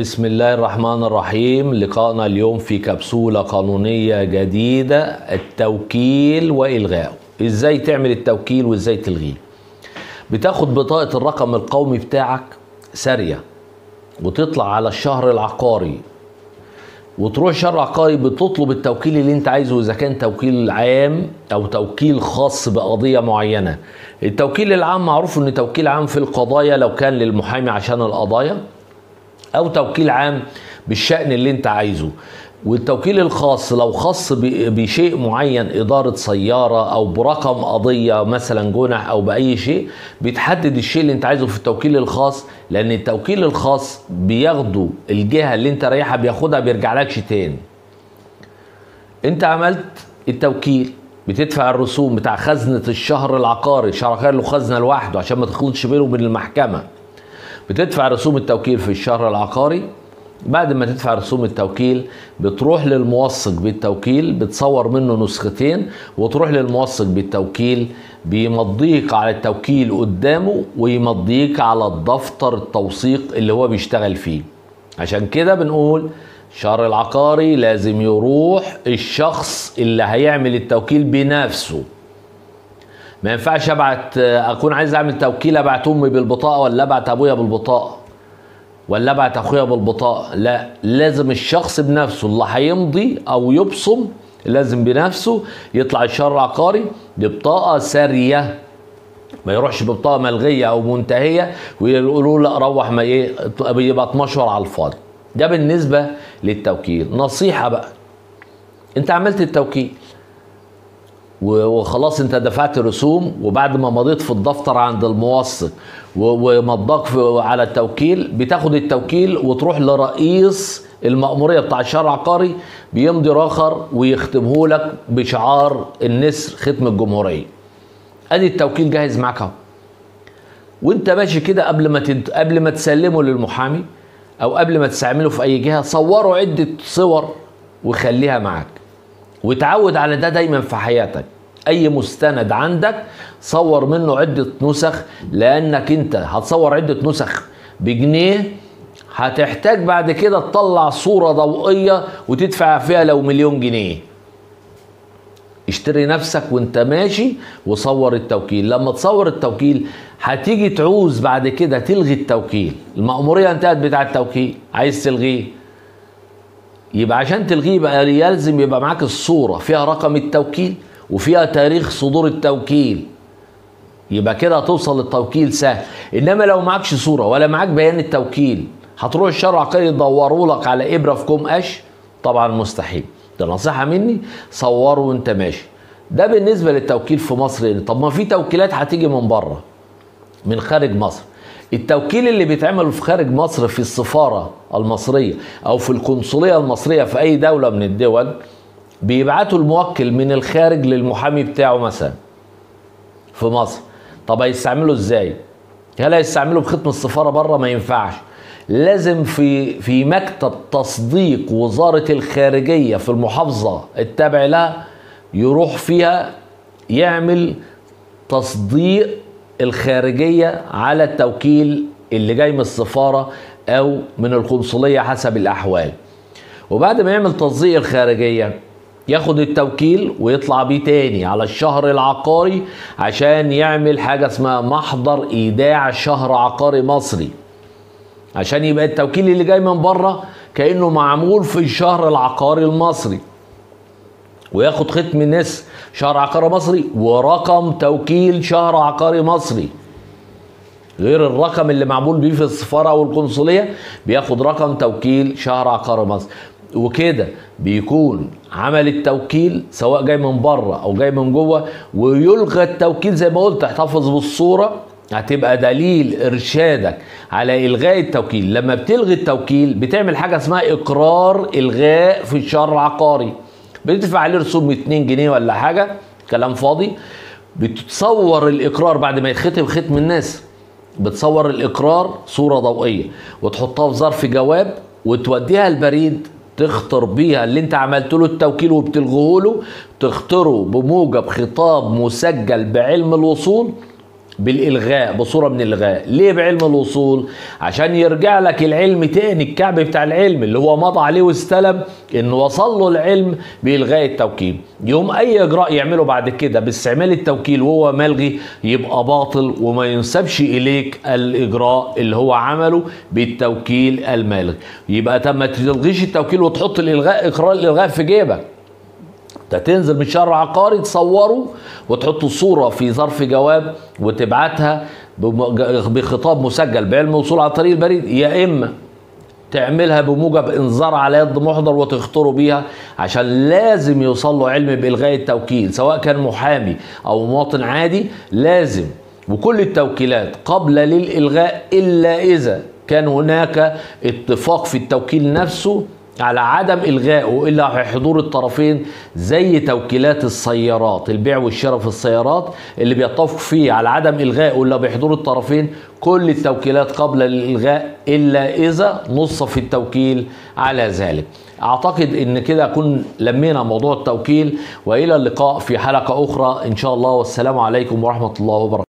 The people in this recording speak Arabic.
بسم الله الرحمن الرحيم. لقائنا اليوم في كبسولة قانونية جديدة التوكيل وإلغاءه إزاي تعمل التوكيل وإزاي تلغيه؟ بتاخد بطاقة الرقم القومي بتاعك سارية وتطلع على الشهر العقاري وتروح شهر عقاري بتطلب التوكيل اللي انت عايزه إذا كان توكيل عام أو توكيل خاص بقضية معينة. التوكيل العام معروف ان توكيل عام في القضايا لو كان للمحامي عشان القضايا. أو توكيل عام بالشأن اللي أنت عايزه. والتوكيل الخاص لو خاص بشيء معين إدارة سيارة أو برقم قضية مثلا جنح أو بأي شيء بتحدد الشيء اللي أنت عايزه في التوكيل الخاص لأن التوكيل الخاص بياخده الجهة اللي أنت رايحها بياخدها بيرجع لكش تاني. أنت عملت التوكيل بتدفع الرسوم بتاع خزنة الشهر العقاري الشهر العقاري له خزنة لوحده عشان ما تخلطش بينه وبين المحكمة. بتدفع رسوم التوكيل في الشهر العقاري. بعد ما تدفع رسوم التوكيل بتروح للموثق بالتوكيل بتصور منه نسختين وتروح للموثق بالتوكيل بيمضيك على التوكيل قدامه ويمضيك على الدفتر التوثيق اللي هو بيشتغل فيه. عشان كده بنقول الشهر العقاري لازم يروح الشخص اللي هيعمل التوكيل بنفسه. ما ينفعش أبعت أكون عايز أعمل توكيل أبعت أمي بالبطاقة ولا أبعت أبويا بالبطاقة ولا أبعت أخويا بالبطاقة. لا لازم الشخص بنفسه اللي هيمضي أو يبصم لازم بنفسه يطلع الشهر العقاري ببطاقة سارية. ما يروحش ببطاقة ملغية أو منتهية ويقولوا لا روح ما إيه يبقى 12 على الفاضي. ده بالنسبة للتوكيل. نصيحة بقى. أنت عملت التوكيل. وخلاص انت دفعت رسوم وبعد ما مضيت في الدفتر عند الموثق ومضاك على التوكيل بتاخد التوكيل وتروح لرئيس المأمورية بتاع الشهر العقاري بيمضي راخر ويختمه لك بشعار النسر ختم الجمهورية. أدي التوكيل جاهز معاك أهو. وانت ماشي كده قبل ما تد... قبل ما تسلمه للمحامي أو قبل ما تستعمله في أي جهة صوروا عدة صور وخليها معاك. وتعود على ده دايما في حياتك. أي مستند عندك صور منه عدة نسخ لأنك أنت هتصور عدة نسخ بجنيه هتحتاج بعد كده تطلع صورة ضوئية وتدفع فيها لو مليون جنيه. اشتري نفسك وأنت ماشي وصور التوكيل. لما تصور التوكيل هتيجي تعوز بعد كده تلغي التوكيل. المأمورية انتهت بتاع التوكيل. عايز تلغيه؟ يبقى عشان تلغيه بقى يلزم يبقى معاك الصورة فيها رقم التوكيل. وفيها تاريخ صدور التوكيل. يبقى كده هتوصل للتوكيل سهل. إنما لو معكش صورة ولا معاك بيان التوكيل هتروح الشهر العقاري يدوروا لك على إبرة في كوم قش طبعا مستحيل. ده نصيحة مني صوره وأنت ماشي. ده بالنسبة للتوكيل في مصر هنا. طب ما في توكيلات هتيجي من بره من خارج مصر. التوكيل اللي بيتعمل في خارج مصر في السفارة المصرية أو في القنصلية المصرية في أي دولة من الدول بيبعتوا الموكل من الخارج للمحامي بتاعه مثلا في مصر. طب هيستعملوا إزاي؟ هل هيستعملوا بختم السفارة بره؟ ما ينفعش. لازم في في مكتب تصديق وزارة الخارجية في المحافظة التابع لها يروح فيها يعمل تصديق الخارجية على التوكيل اللي جاي من السفارة أو من القنصلية حسب الأحوال. وبعد ما يعمل تصديق الخارجية ياخد التوكيل ويطلع بيه تاني على الشهر العقاري عشان يعمل حاجة اسمها محضر إيداع شهر عقاري مصري. عشان يبقى التوكيل اللي جاي من بره كأنه معمول في الشهر العقاري المصري. وياخد ختم الناس شهر عقاري مصري ورقم توكيل شهر عقاري مصري. غير الرقم اللي معمول بيه في السفارة أو القنصلية بياخد رقم توكيل شهر عقاري مصر وكده بيكون عمل التوكيل سواء جاي من بره أو جاي من جوه ويلغى التوكيل زي ما قلت احتفظ بالصورة هتبقى دليل إرشادك على إلغاء التوكيل. لما بتلغي التوكيل بتعمل حاجة اسمها إقرار إلغاء في الشهر العقاري بتدفع عليه رسوم 2 جنيه ولا حاجة كلام فاضي. بتتصور الإقرار بعد ما يتختم ختم الناس. بتصور الإقرار صورة ضوئية وتحطها في ظرف جواب وتوديها البريد تخطر بيها اللي انت عملت له التوكيل وبتلغيه له تختره بموجب خطاب مسجل بعلم الوصول بالإلغاء بصورة من الإلغاء. ليه؟ بعلم الوصول. عشان يرجع لك العلم تاني الكعب بتاع العلم اللي هو مضى عليه واستلم انه وصل له العلم بإلغاء التوكيل. يوم أي إجراء يعمله بعد كده باستعمال التوكيل وهو ملغي يبقى باطل وما ينسبش إليك الإجراء اللي هو عمله بالتوكيل المالغي يبقى ما تلغيش التوكيل وتحط الإلغاء إقرار الإلغاء في جيبك. تنزل من شهر عقاري تصوره وتحط الصورة في ظرف جواب وتبعتها بخطاب مسجل بعلم وصول على طريق البريد. يا إما تعملها بموجب انذار على يد محضر وتخطره بيها عشان لازم يوصل له علم بإلغاء التوكيل سواء كان محامي أو مواطن عادي لازم. وكل التوكيلات قبل للإلغاء إلا إذا كان هناك اتفاق في التوكيل نفسه على عدم إلغائه إلا حضور الطرفين زي توكيلات السيارات البيع والشراء في السيارات اللي بيتفق فيه على عدم إلغائه إلا بحضور الطرفين كل التوكيلات قبل الإلغاء إلا إذا نص في التوكيل على ذلك. أعتقد إن كده اكون لمينا موضوع التوكيل وإلى اللقاء في حلقة أخرى إن شاء الله. والسلام عليكم ورحمة الله وبركاته.